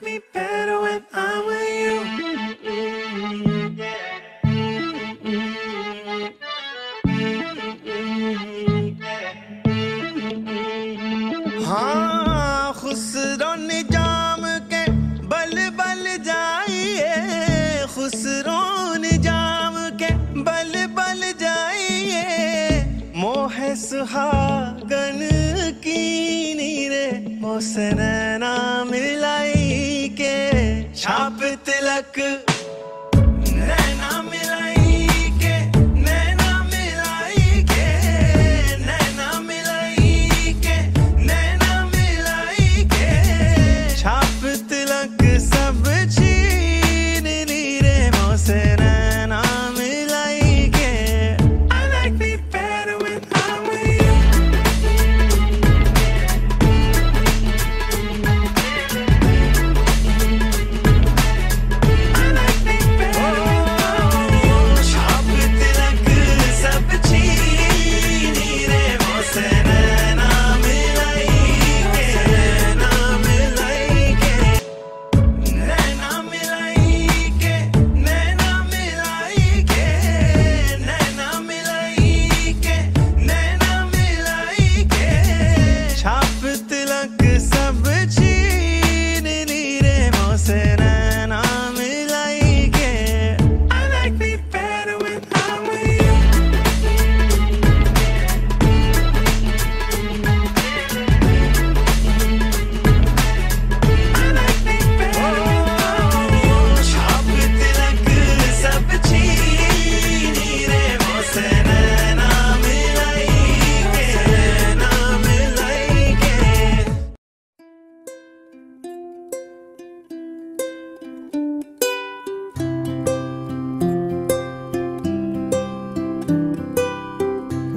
like me better when I'm with you. हाँ के बल बल जाइए खुसरो निज़ाम के बल बल जाइए मोह सुहागन की नीरे मोसे உனக்கு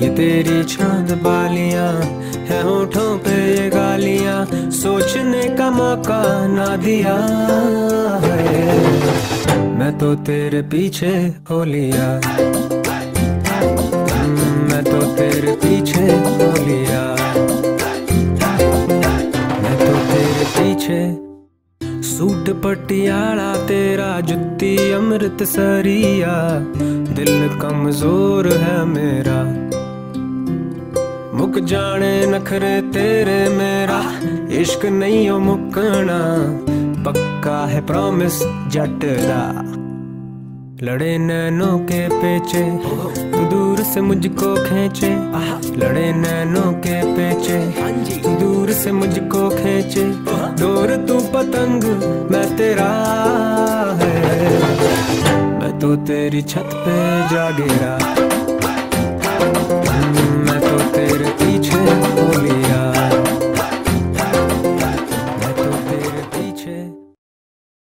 ये तेरी चाँद बालियाँ है होठों पे ये गालियाँ सोचने का मौका ना दिया है। मैं तो तेरे पीछे हो लिया। हम्म, मैं तो तेरे पीछे हो लिया। मैं तो तेरे पीछे सूट पटियाला तेरा जुत्ती अमृत सरिया दिल कमज़ोर है मेरा। मुक जाने नखरे तेरे मेरा इश्क नहीं हो मुकना पक्का है प्रॉमिस जट दा लड़े नैनों के पेचे तू दूर से मुझको खेचे लड़े नैनों के पेचे तू दूर से मुझको खींचे डोर तू पतंग मैं तेरा है मैं तो तेरी छत पे जा गिरा